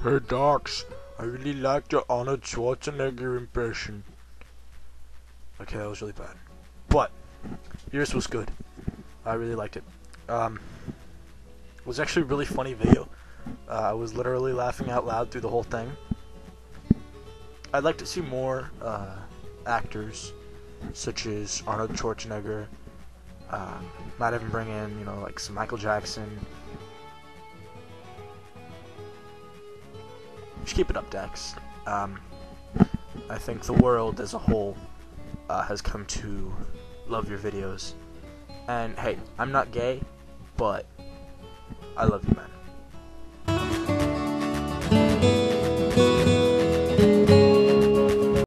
Hey Dax, I really liked your Arnold Schwarzenegger impression. Okay, that was really bad. But yours was good. I really liked it. Um, it was actually a really funny video. Uh, I was literally laughing out loud through the whole thing. I'd like to see more uh, actors, such as Arnold Schwarzenegger. Um, might even bring in, you know, like some Michael Jackson. Just keep it up, Dax. Um, I think the world as a whole uh, has come to love your videos. And hey, I'm not gay, but I love you, man.